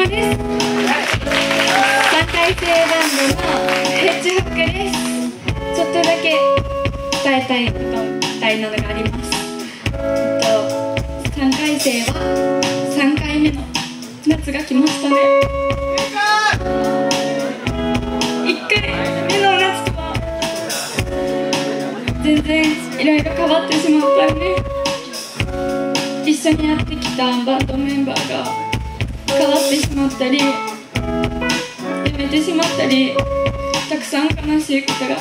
様です3回生バンドのヘッジホックですちょっとだけ伝えたいこと伝えなのがありますえっと3回生は3回目の夏が来ましたね。1回目の夏とは全然いろいろ変わってしまったよね。一緒にやってきたバンドメンバーが変わってしまったり辞めてしまったりたくさん悲しいことが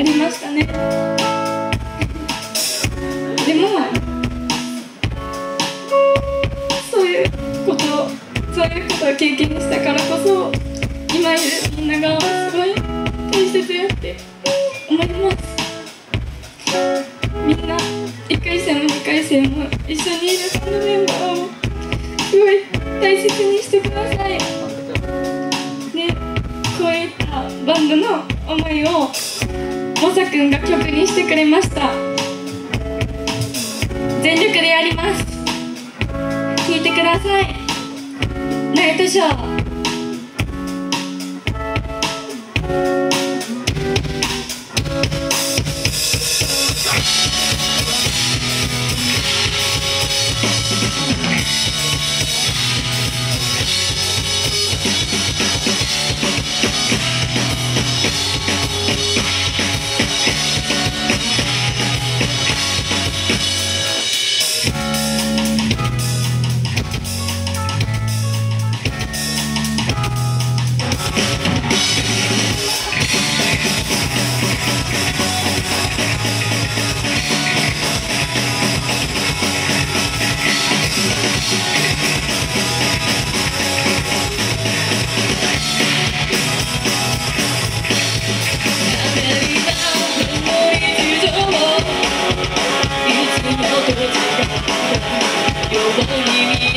ありましたね。でもそういうことそういうことを経験したからこそ今いるみんながすごい大切やって思います。みんな1回戦も2回戦も一緒にいるバンドメンバーをすごい大切にしてください。ねこういったバンドの思いをモサくんが曲にしてくれました。全力でやります。聴いてください。ナイトショー。がもし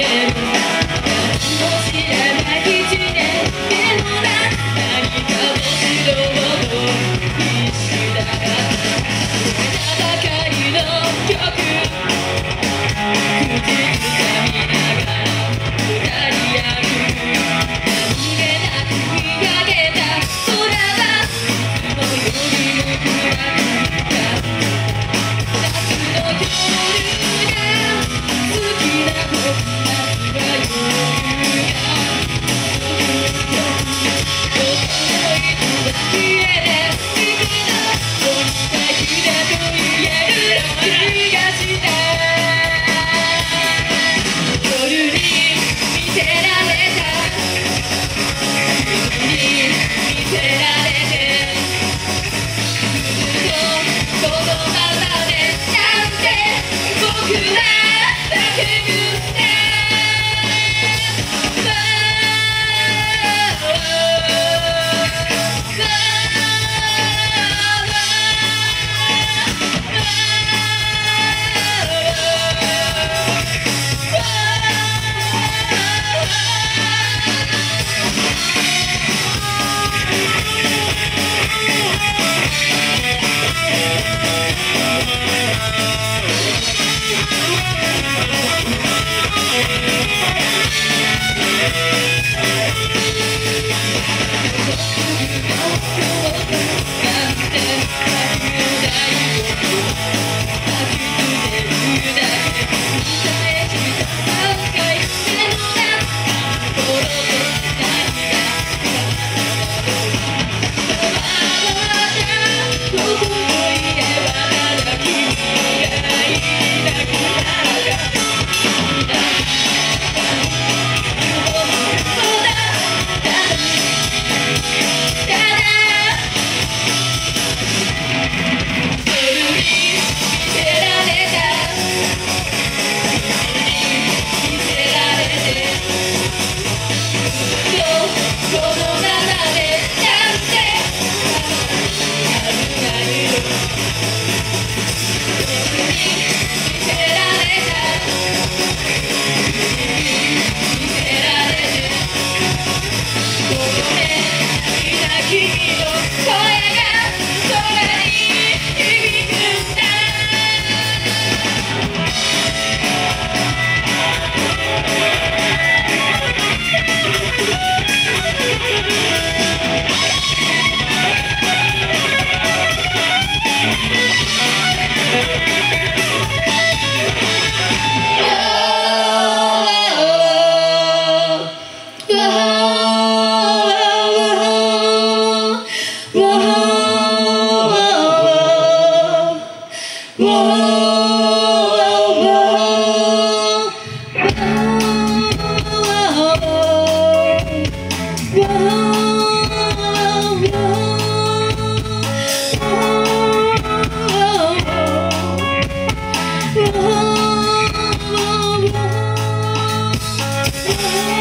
た Bye. Yeah.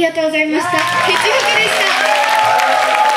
ありがとうございました。結局でした。